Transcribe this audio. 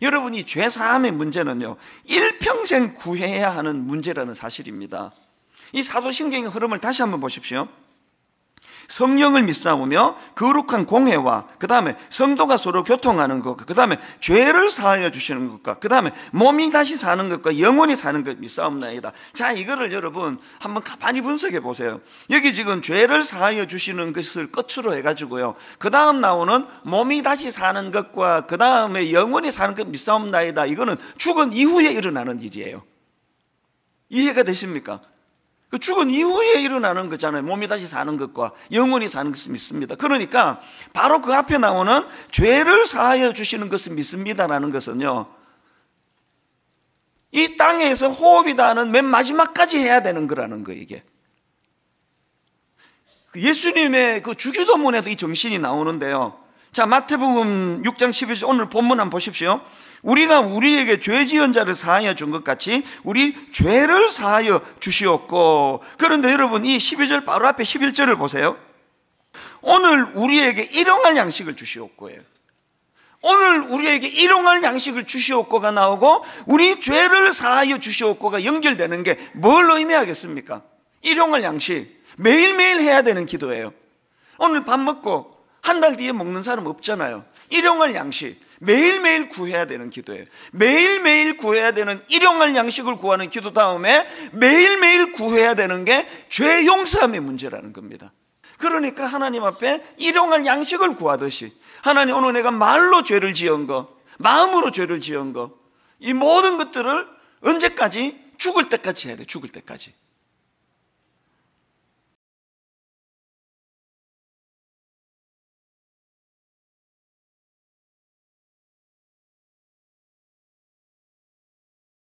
여러분이 죄 사함의 문제는요 일평생 구해야 하는 문제라는 사실입니다. 이 사도신경의 흐름을 다시 한번 보십시오 성령을 믿사오며 거룩한 공회와 그 다음에 성도가 서로 교통하는 것, 그 다음에 죄를 사하여 주시는 것과 그 다음에 몸이 다시 사는 것과 영원히 사는 것 믿사옵나이다. 자, 이거를 여러분 한번 가만히 분석해 보세요. 여기 지금 죄를 사하여 주시는 것을 끝으로 해가지고요. 그 다음 나오는 몸이 다시 사는 것과 그 다음에 영원히 사는 것 믿사옵나이다. 이거는 죽은 이후에 일어나는 일이에요. 이해가 되십니까? 그 죽은 이후에 일어나는 거잖아요. 몸이 다시 사는 것과 영원히 사는 것을 믿습니다. 그러니까 바로 그 앞에 나오는 죄를 사하여 주시는 것을 믿습니다라는 것은요. 이 땅에서 호흡이 닿는 맨 마지막까지 해야 되는 거라는 거예요, 이게. 그 예수님의 그 주기도문에도 이 정신이 나오는데요. 자, 마태복음 6장 11절 오늘 본문 한번 보십시오. 우리가 우리에게 죄 지은 자를 사하여 준 것 같이 우리 죄를 사하여 주시옵고. 그런데 여러분 이 12절 바로 앞에 11절을 보세요. 오늘 우리에게 일용할 양식을 주시옵고예요. 오늘 우리에게 일용할 양식을 주시옵고가 나오고 우리 죄를 사하여 주시옵고가 연결되는 게 뭘 의미하겠습니까? 일용할 양식. 매일매일 해야 되는 기도예요. 오늘 밥 먹고 한 달 뒤에 먹는 사람 없잖아요 일용할 양식 매일매일 구해야 되는 기도예요. 매일매일 구해야 되는 일용할 양식을 구하는 기도 다음에 매일매일 구해야 되는 게 죄 용서함의 문제라는 겁니다. 그러니까 하나님 앞에 일용할 양식을 구하듯이 하나님 오늘 내가 말로 죄를 지은 거, 마음으로 죄를 지은 거, 이 모든 것들을 언제까지 죽을 때까지 해야 돼. 죽을 때까지.